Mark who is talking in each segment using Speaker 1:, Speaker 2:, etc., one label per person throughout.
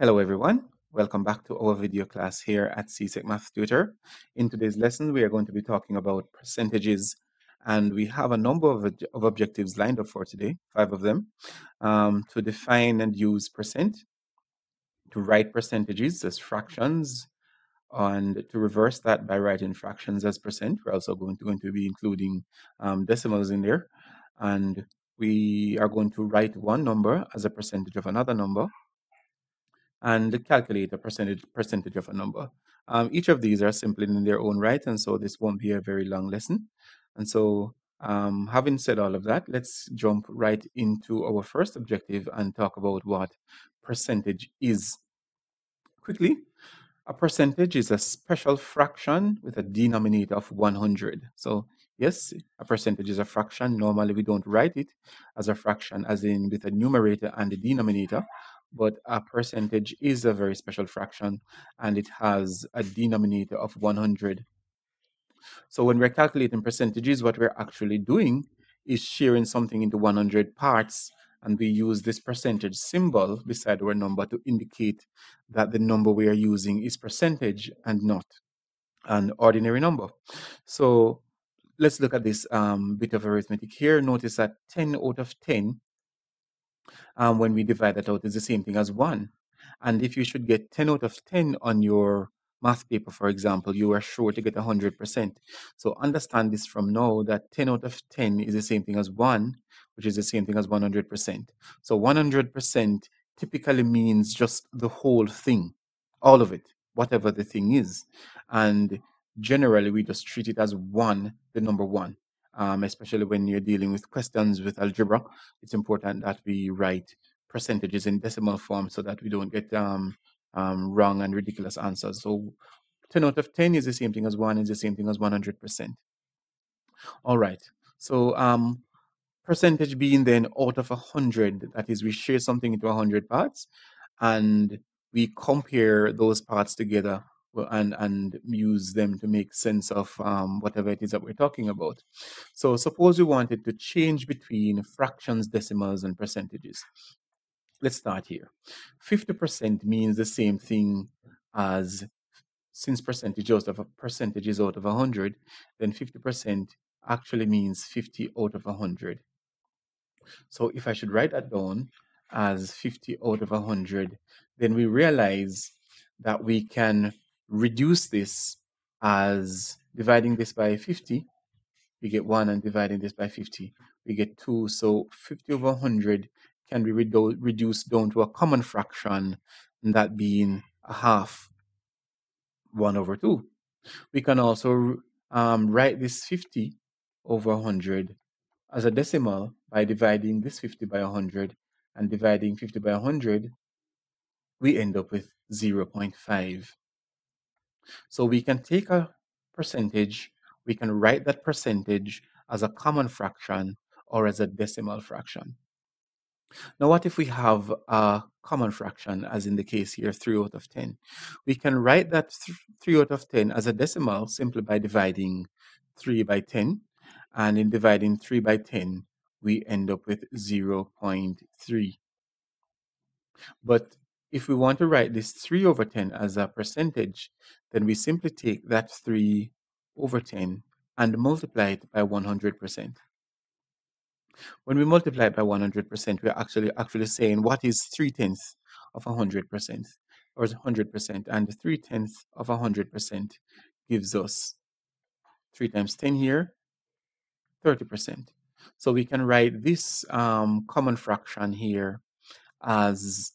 Speaker 1: Hello everyone, welcome back to our video class here at CSEC Math Tutor. In today's lesson we are going to be talking about percentages and we have a number of, of objectives lined up for today, five of them, um, to define and use percent, to write percentages as fractions, and to reverse that by writing fractions as percent. We're also going to, going to be including um, decimals in there and we are going to write one number as a percentage of another number and calculate a percentage percentage of a number. Um, each of these are simple in their own right, and so this won't be a very long lesson. And so, um, having said all of that, let's jump right into our first objective and talk about what percentage is. Quickly, a percentage is a special fraction with a denominator of 100. So yes, a percentage is a fraction. Normally we don't write it as a fraction as in with a numerator and a denominator, but a percentage is a very special fraction and it has a denominator of 100. So when we're calculating percentages, what we're actually doing is sharing something into 100 parts and we use this percentage symbol beside our number to indicate that the number we are using is percentage and not an ordinary number. So let's look at this um, bit of arithmetic here. Notice that 10 out of 10 um, when we divide that out is the same thing as 1. And if you should get 10 out of 10 on your math paper, for example, you are sure to get 100%. So understand this from now that 10 out of 10 is the same thing as 1, which is the same thing as 100%. So 100% typically means just the whole thing, all of it, whatever the thing is. And generally, we just treat it as 1, the number 1 um, especially when you're dealing with questions with algebra. It's important that we write percentages in decimal form so that we don't get um, um, wrong and ridiculous answers. So 10 out of 10 is the same thing as 1 is the same thing as 100%. All right. So um, percentage being then out of 100, that is we share something into 100 parts and we compare those parts together and and use them to make sense of um, whatever it is that we're talking about. So suppose we wanted to change between fractions, decimals, and percentages. Let's start here. 50% means the same thing as since percentage out of a percentage is out of 100, then 50% actually means 50 out of 100. So if I should write that down as 50 out of 100, then we realize that we can reduce this as dividing this by 50, we get 1, and dividing this by 50, we get 2. So 50 over 100 can be redu reduced down to a common fraction, and that being a half, 1 over 2. We can also um, write this 50 over 100 as a decimal by dividing this 50 by 100 and dividing 50 by 100, we end up with 0.5. So we can take a percentage, we can write that percentage as a common fraction or as a decimal fraction. Now, what if we have a common fraction, as in the case here, 3 out of 10? We can write that 3 out of 10 as a decimal simply by dividing 3 by 10. And in dividing 3 by 10, we end up with 0.3. But if we want to write this 3 over 10 as a percentage, then we simply take that 3 over 10 and multiply it by 100%. When we multiply it by 100%, we're actually actually saying what is 3 tenths of 100% or 100%. And 3 tenths of 100% gives us 3 times 10 here, 30%. So we can write this um, common fraction here as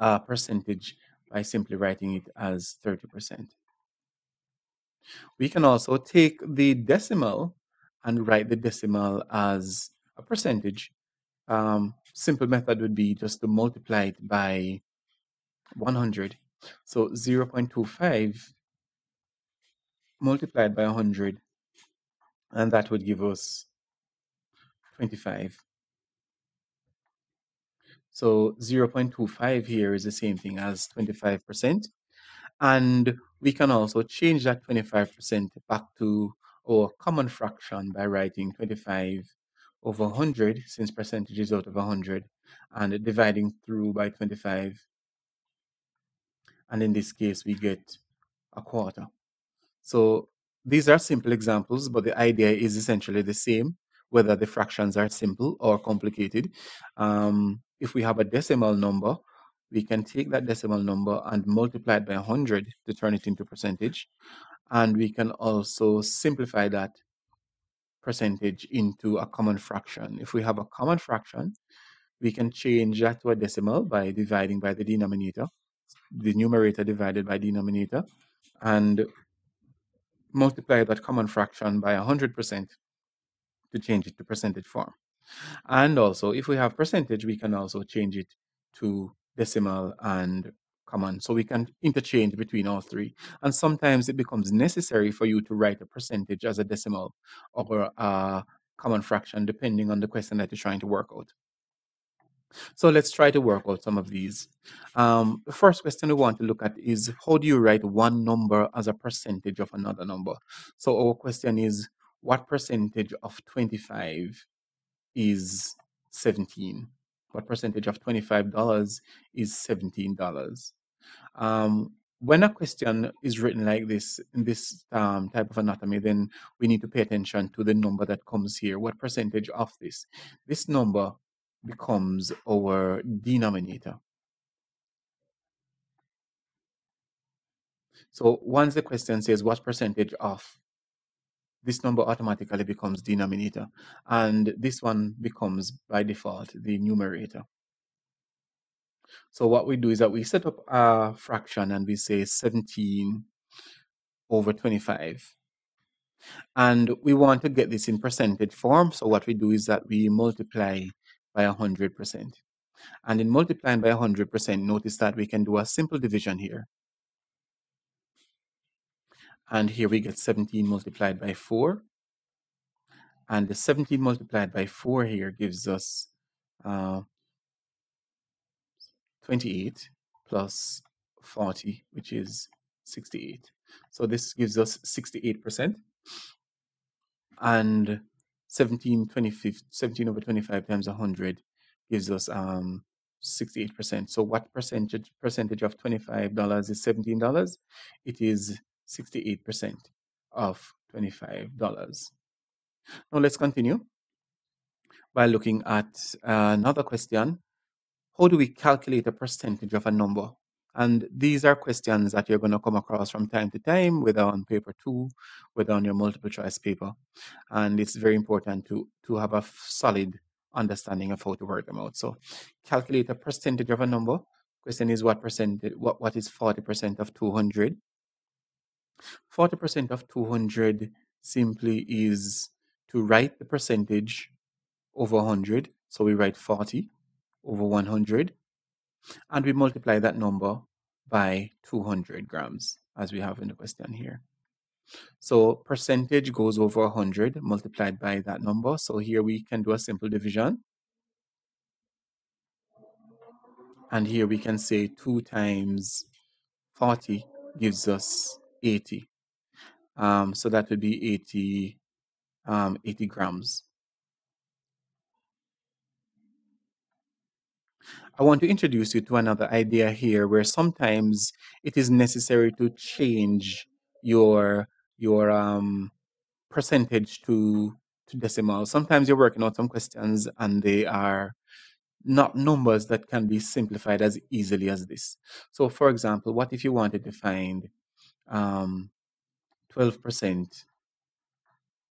Speaker 1: a percentage by simply writing it as 30%. We can also take the decimal and write the decimal as a percentage. Um, simple method would be just to multiply it by 100. So 0.25 multiplied by 100, and that would give us 25. So 0.25 here is the same thing as 25%. And we can also change that 25% back to our common fraction by writing 25 over 100, since percentage is out of 100, and dividing through by 25. and in this case we get a quarter. So these are simple examples, but the idea is essentially the same, whether the fractions are simple or complicated. Um, if we have a decimal number, we can take that decimal number and multiply it by 100 to turn it into percentage. And we can also simplify that percentage into a common fraction. If we have a common fraction, we can change that to a decimal by dividing by the denominator, the numerator divided by denominator, and multiply that common fraction by 100% to change it to percentage form. And also, if we have percentage, we can also change it to decimal and common. So we can interchange between all three. And sometimes it becomes necessary for you to write a percentage as a decimal or a common fraction, depending on the question that you're trying to work out. So let's try to work out some of these. Um, the first question we want to look at is how do you write one number as a percentage of another number? So our question is what percentage of 25 is 17? What percentage of $25 is $17? Um, when a question is written like this, in this um, type of anatomy, then we need to pay attention to the number that comes here. What percentage of this? This number becomes our denominator. So once the question says what percentage of, this number automatically becomes denominator. And this one becomes, by default, the numerator. So what we do is that we set up a fraction and we say 17 over 25. And we want to get this in percentage form. So what we do is that we multiply by 100%. And in multiplying by 100%, notice that we can do a simple division here. And here we get 17 multiplied by 4. And the 17 multiplied by 4 here gives us uh, 28 plus 40, which is 68. So this gives us 68%. And 17, 25, 17 over 25 times 100 gives us um, 68%. So what percentage percentage of $25 is $17? It is 68% of $25. Now let's continue by looking at uh, another question. How do we calculate a percentage of a number? And these are questions that you're going to come across from time to time, whether on paper two, whether on your multiple choice paper. And it's very important to, to have a solid understanding of how to work them out. So calculate a percentage of a number. Question is what percentage, what, what is 40% of 200? 40% of 200 simply is to write the percentage over 100. So we write 40 over 100 and we multiply that number by 200 grams as we have in the question here. So percentage goes over 100 multiplied by that number. So here we can do a simple division. And here we can say 2 times 40 gives us 80. Um, so that would be 80, um, 80 grams. I want to introduce you to another idea here where sometimes it is necessary to change your your um, percentage to to decimal. Sometimes you're working out some questions and they are not numbers that can be simplified as easily as this. So for example, what if you wanted to find um, 12%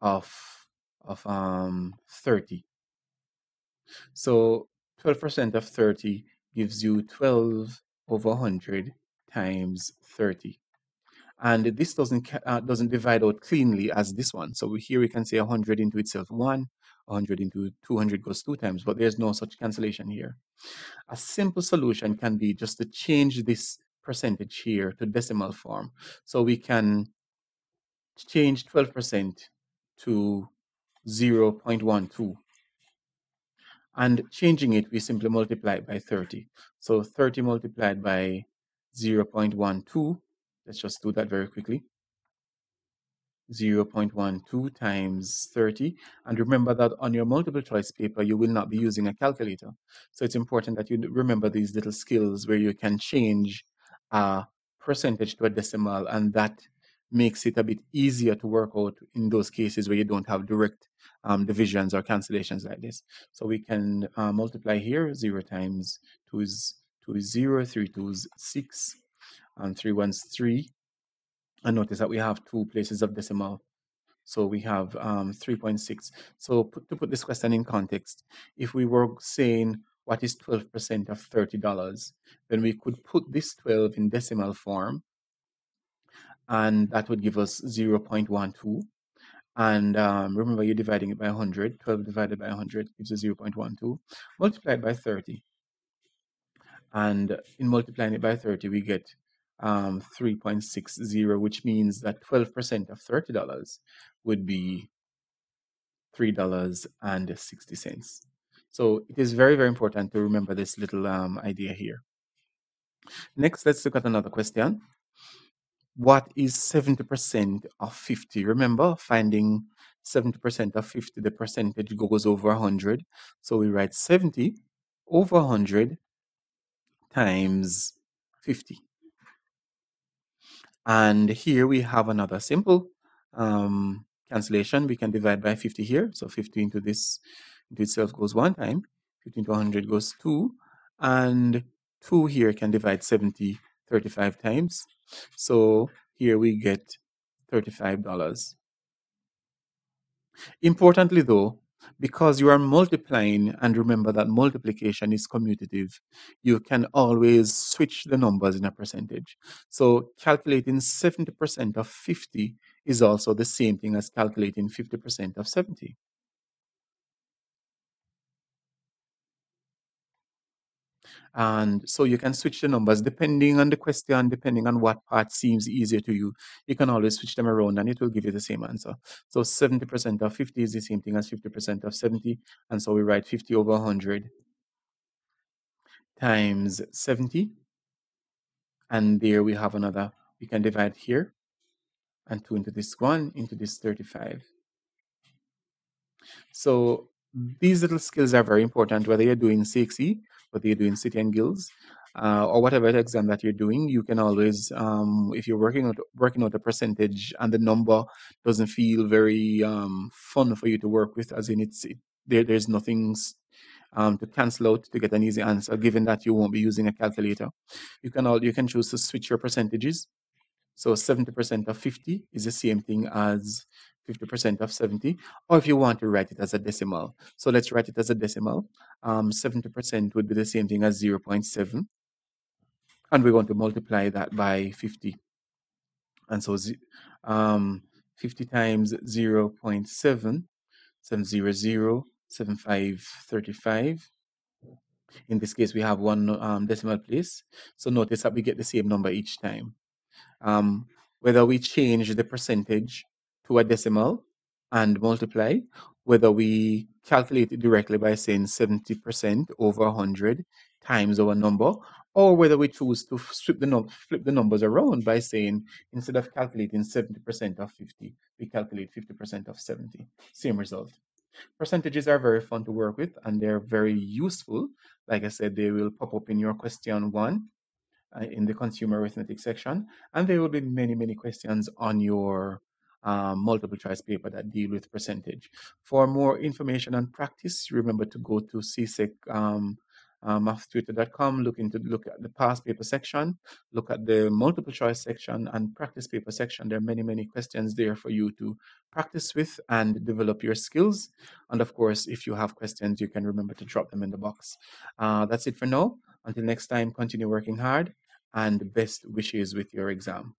Speaker 1: of of um, 30? So 12% of 30 gives you 12 over 100 times 30. And this doesn't uh, doesn't divide out cleanly as this one. So here we can say 100 into itself 1, 100 into 200 goes 2 times, but there's no such cancellation here. A simple solution can be just to change this percentage here to decimal form. So we can change 12% to 0.12 and changing it, we simply multiply it by 30. So 30 multiplied by 0.12, let's just do that very quickly. 0.12 times 30. And remember that on your multiple choice paper, you will not be using a calculator. So it's important that you remember these little skills where you can change a percentage to a decimal, and that makes it a bit easier to work out in those cases where you don't have direct um, divisions or cancellations like this. So we can uh, multiply here, 0 times 2 is, 2 is 0, 3 2 is 6, and 3 1 is 3. And notice that we have two places of decimal. So we have um, 3.6. So put, to put this question in context, if we were saying what is 12% of $30, then we could put this 12 in decimal form, and that would give us 0.12. And um, remember, you're dividing it by 100. 12 divided by 100 gives us 0.12. Multiplied by 30. And in multiplying it by 30, we get um, 3.60, which means that 12% of $30 would be $3.60. So it is very, very important to remember this little um, idea here. Next, let's look at another question. What is 70% of 50? Remember, finding 70% of 50, the percentage goes over 100. So we write 70 over 100 times 50. And here we have another simple um, cancellation. We can divide by 50 here. So 50 into this into itself goes one time. 50 into 100 goes two. And 2 here can divide 70 35 times. So here we get $35. Importantly though, because you are multiplying and remember that multiplication is commutative, you can always switch the numbers in a percentage. So calculating 70% of 50 is also the same thing as calculating 50% of 70. And so you can switch the numbers depending on the question, depending on what part seems easier to you. You can always switch them around and it will give you the same answer. So 70% of 50 is the same thing as 50% of 70. And so we write 50 over 100 times 70. And there we have another, we can divide here and 2 into this 1 into this 35. So these little skills are very important, whether you're doing CXC, whether you're doing City and Guilds, uh, or whatever exam that you're doing, you can always, um, if you're working out working out a percentage and the number doesn't feel very um, fun for you to work with, as in it's it, there, there's nothing um, to cancel out to get an easy answer, given that you won't be using a calculator. You can all you can choose to switch your percentages. So 70% of 50 is the same thing as 50% of 70, or if you want to write it as a decimal. So let's write it as a decimal. Um, 70% would be the same thing as 0 0.7. And we're going to multiply that by 50. And so um, 50 times 0 0.7, 700, 7535. In this case, we have one um, decimal place. So notice that we get the same number each time. Um, whether we change the percentage to a decimal and multiply, whether we calculate it directly by saying 70% over 100 times our number, or whether we choose to flip the, num- flip the numbers around by saying instead of calculating 70% of 50, we calculate 50% of 70. Same result. Percentages are very fun to work with and they're very useful. Like I said, they will pop up in your question one uh, in the consumer arithmetic section, and there will be many, many questions on your um, multiple choice paper that deal with percentage. For more information and practice, remember to go to CSEC um, uh, mathtutor.com, look into look at the past paper section, look at the multiple choice section and practice paper section. There are many, many questions there for you to practice with and develop your skills. And of course, if you have questions, you can remember to drop them in the box. Uh, that's it for now. Until next time, continue working hard and best wishes with your exam.